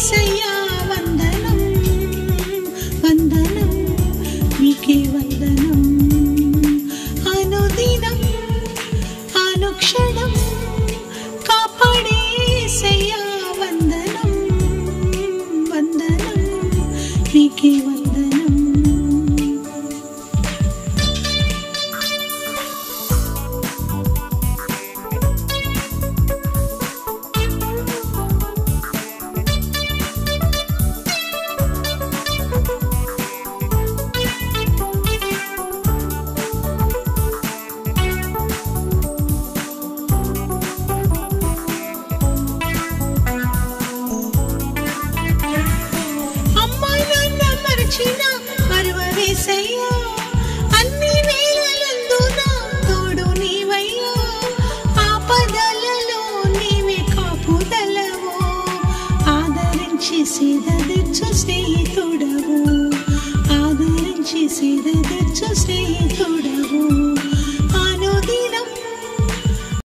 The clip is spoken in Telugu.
యేసయ్యా వందనం వందనం నీకే వందనం. అనుదినం అనుక్షణం కాపాడే యేసయ్యా వందనం వందనం నీకే వందనం మరచిన మరువవేసయ్యా అన్ని వేళలందు నా తోడు నీవయ్యా. ఆపదలలో నీవే కాపుదలవో. ఆదరించి సీదదెచ్చు స్నేహితుడవు. ఆదరించి సీదదెచ్చు స్నేహితుడవు.